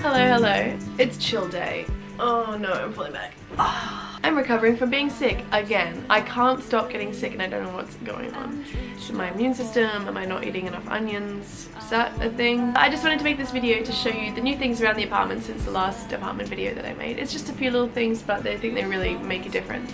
Hello, hello. it's chill day. Oh no, I'm falling back. Oh, I'm recovering from being sick again. I can't stop getting sick and I don't know what's going on. Is my immune system? Am I not eating enough onions? Is that a thing? I just wanted to make this video to show you the new things around the apartment since the last apartment video that I made. It's just a few little things but I think they really make a difference.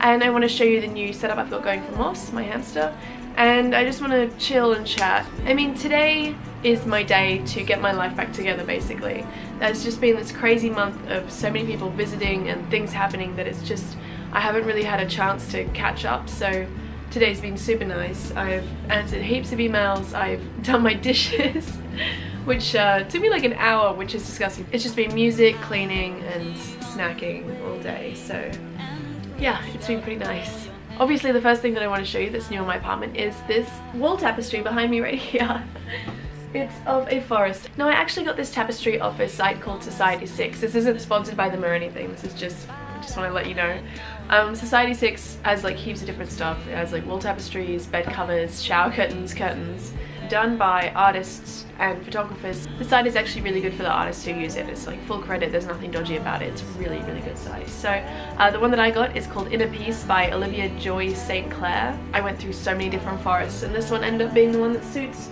And I want to show you the new setup I've got going for Moss, my hamster. And I just want to chill and chat. I mean today is my day to get my life back together basically. There's just been this crazy month of so many people visiting and things happening that it's just, I haven't really had a chance to catch up so today's been super nice. I've answered heaps of emails, I've done my dishes which uh, took me like an hour which is disgusting. It's just been music, cleaning and snacking all day so yeah it's been pretty nice. Obviously the first thing that I want to show you that's new in my apartment is this wall tapestry behind me right here. It's of a forest. Now I actually got this tapestry off a site called Society 6. This isn't sponsored by them or anything. This is just, I just want to let you know. Um, Society 6 has like heaps of different stuff. It has like wall tapestries, bed covers, shower curtains, curtains. Done by artists and photographers. The site is actually really good for the artists who use it. It's like full credit, there's nothing dodgy about it. It's really, really good site. So uh, the one that I got is called Inner Peace by Olivia Joy St. Clair. I went through so many different forests and this one ended up being the one that suits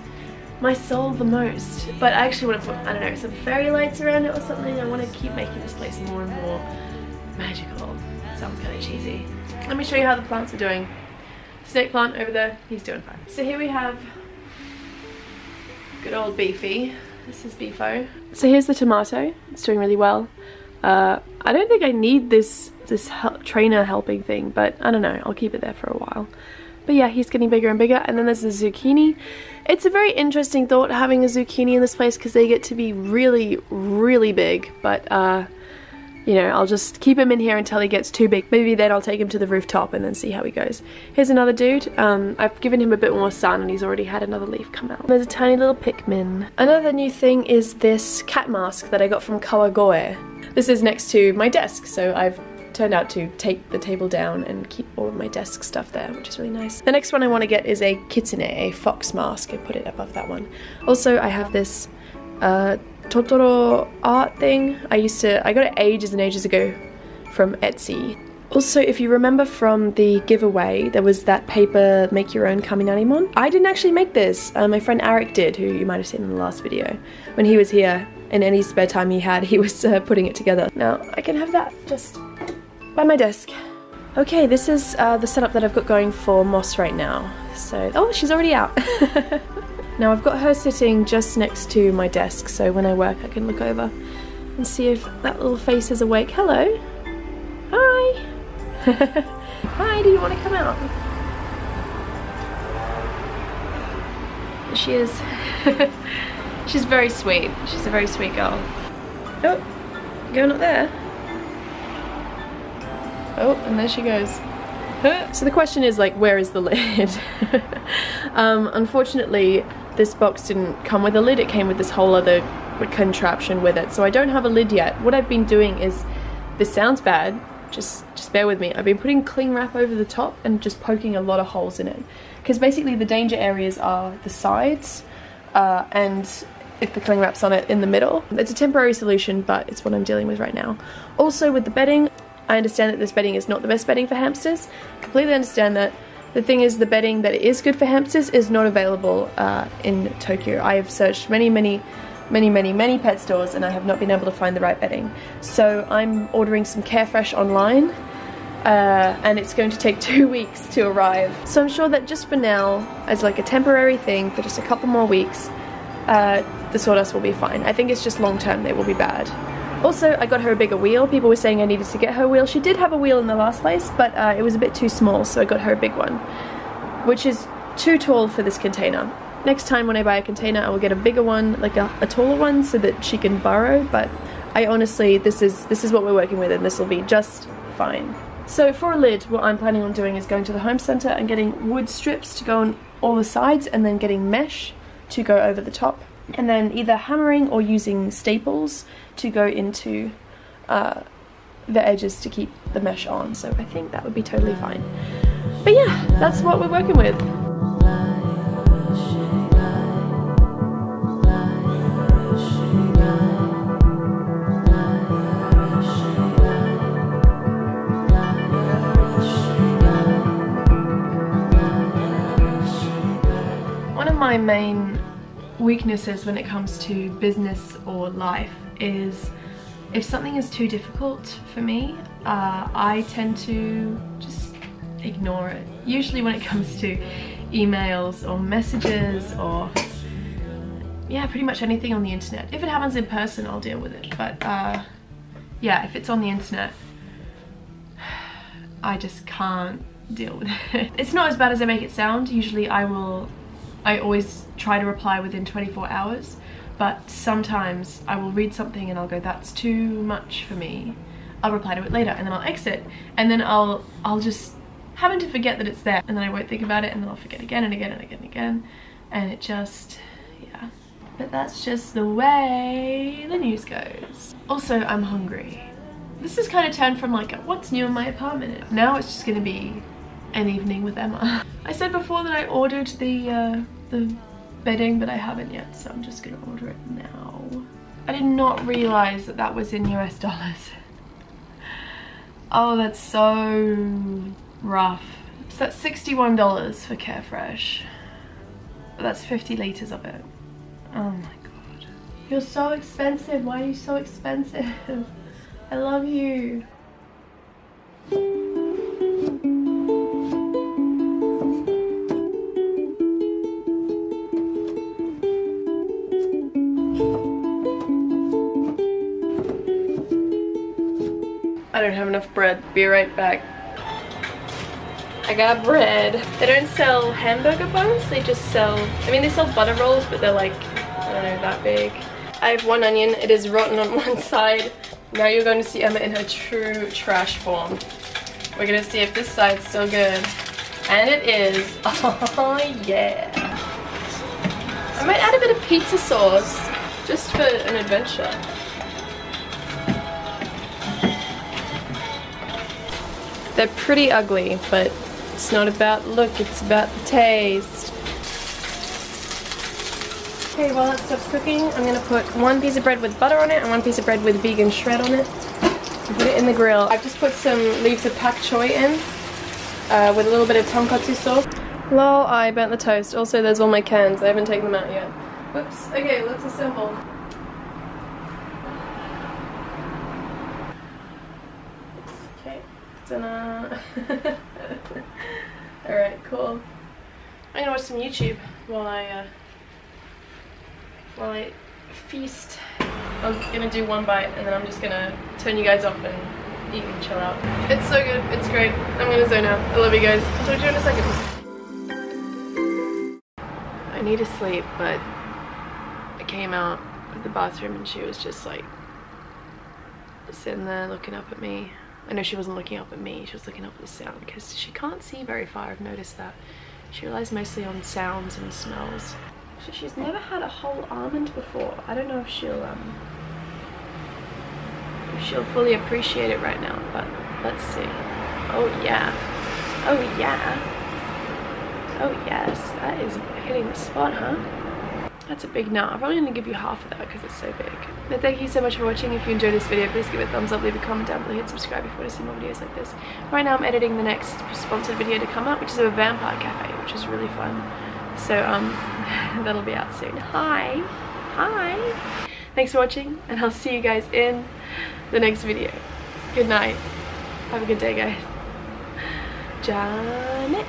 my soul the most. But I actually want to put, I don't know, some fairy lights around it or something. I want to keep making this place more and more magical. Sounds kind of cheesy. Let me show you how the plants are doing. Snake plant over there, he's doing fine. So here we have good old Beefy. This is Beefo. So here's the tomato. It's doing really well. Uh, I don't think I need this this hel trainer helping thing, but I don't know. I'll keep it there for a while. But yeah, he's getting bigger and bigger. And then there's the zucchini. It's a very interesting thought having a zucchini in this place because they get to be really, really big. But, uh, you know, I'll just keep him in here until he gets too big. Maybe then I'll take him to the rooftop and then see how he goes. Here's another dude. Um, I've given him a bit more sun and he's already had another leaf come out. There's a tiny little Pikmin. Another new thing is this cat mask that I got from Kawagoe. This is next to my desk, so I've turned out to take the table down and keep all of my desk stuff there, which is really nice. The next one I want to get is a kitsune, a fox mask, and put it above that one. Also, I have this uh, Totoro art thing. I used to, I got it ages and ages ago from Etsy. Also, if you remember from the giveaway, there was that paper Make Your Own Kaminarimon. I didn't actually make this. Uh, my friend Eric did, who you might have seen in the last video. When he was here, in any spare time he had, he was uh, putting it together. Now, I can have that just by my desk. Okay, this is uh, the setup that I've got going for Moss right now. So, oh, she's already out. now I've got her sitting just next to my desk, so when I work I can look over and see if that little face is awake. Hello. Hi. Hi, do you want to come out? She is. She's very sweet. She's a very sweet girl. Oh, going up there. Oh, and there she goes. So the question is like, where is the lid? um, unfortunately, this box didn't come with a lid. It came with this whole other contraption with it. So I don't have a lid yet. What I've been doing is, this sounds bad, just, just bear with me. I've been putting cling wrap over the top and just poking a lot of holes in it. Because basically the danger areas are the sides uh, and if the cling wrap's on it in the middle. It's a temporary solution, but it's what I'm dealing with right now. Also with the bedding, I understand that this bedding is not the best bedding for hamsters. Completely understand that. The thing is, the bedding that is good for hamsters is not available uh, in Tokyo. I have searched many, many, many, many, many pet stores and I have not been able to find the right bedding. So I'm ordering some Carefresh online uh, and it's going to take two weeks to arrive. So I'm sure that just for now, as like a temporary thing for just a couple more weeks, uh, the sawdust will be fine. I think it's just long term they will be bad. Also, I got her a bigger wheel. People were saying I needed to get her a wheel. She did have a wheel in the last place, but uh, it was a bit too small, so I got her a big one, which is too tall for this container. Next time when I buy a container, I will get a bigger one, like a, a taller one, so that she can burrow, but I honestly, this is, this is what we're working with, and this will be just fine. So for a lid, what I'm planning on doing is going to the home center and getting wood strips to go on all the sides, and then getting mesh to go over the top and then either hammering or using staples to go into uh, the edges to keep the mesh on. So I think that would be totally fine. But yeah that's what we're working with. One of my main weaknesses when it comes to business or life is if something is too difficult for me, uh, I tend to just ignore it. Usually when it comes to emails or messages or yeah, pretty much anything on the internet. If it happens in person, I'll deal with it. But uh, yeah, if it's on the internet, I just can't deal with it. It's not as bad as I make it sound. Usually I will, I always try to reply within 24 hours. But sometimes I will read something and I'll go, that's too much for me. I'll reply to it later and then I'll exit. And then I'll I'll just happen to forget that it's there and then I won't think about it and then I'll forget again and again and again and again. And it just yeah. But that's just the way the news goes. Also I'm hungry. This is kind of turned from like what's new in my apartment? Now it's just gonna be an evening with Emma. I said before that I ordered the uh, the bedding but I haven't yet so I'm just gonna order it now I did not realize that that was in US dollars Oh, that's so rough. So that's $61 for Carefresh. That's 50 litres of it. Oh my god. You're so expensive. Why are you so expensive? I love you. Have enough bread. Be right back. I got bread. They don't sell hamburger buns, they just sell, I mean they sell butter rolls, but they're like, I don't know, that big. I have one onion, it is rotten on one side. Now you're going to see Emma in her true trash form. We're gonna see if this side's still good. And it is. Oh yeah. I might add a bit of pizza sauce, just for an adventure. They're pretty ugly, but it's not about look, it's about the taste. Okay, while that stuff's cooking, I'm gonna put one piece of bread with butter on it and one piece of bread with vegan shred on it. Put it in the grill. I've just put some leaves of pak choi in uh, with a little bit of tonkatsu sauce. Lol, I burnt the toast. Also, there's all my cans. I haven't taken them out yet. Whoops. Okay, let's assemble. Okay, ta Alright, cool. I'm gonna watch some YouTube while I, uh, while I feast. I'm gonna do one bite and then I'm just gonna turn you guys off and eat and chill out. It's so good, it's great. I'm gonna zone out. I love you guys. I'll talk to you in a second. I need to sleep, but I came out of the bathroom and she was just like sitting there looking up at me. I know she wasn't looking up at me, she was looking up at the sound because she can't see very far, I've noticed that. She relies mostly on sounds and smells. She's never had a whole almond before. I don't know if she'll um if she'll fully appreciate it right now, but let's see. Oh yeah. Oh yeah. Oh yes, that is hitting the spot, huh? That's a big nut. I'm probably going to give you half of that because it's so big. But thank you so much for watching. If you enjoyed this video, please give it a thumbs up, leave a comment down below, hit subscribe if you want to see more videos like this. Right now I'm editing the next sponsored video to come out, which is a vampire cafe, which is really fun. So um, that'll be out soon. Hi! Hi! Thanks for watching, and I'll see you guys in the next video. Good night. Have a good day, guys. Janet.